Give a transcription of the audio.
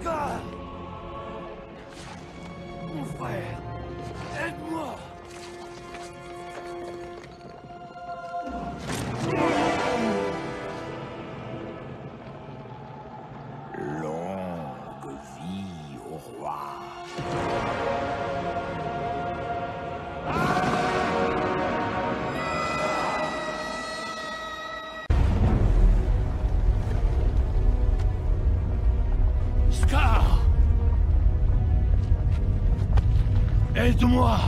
Scar Mon frère Aide-moi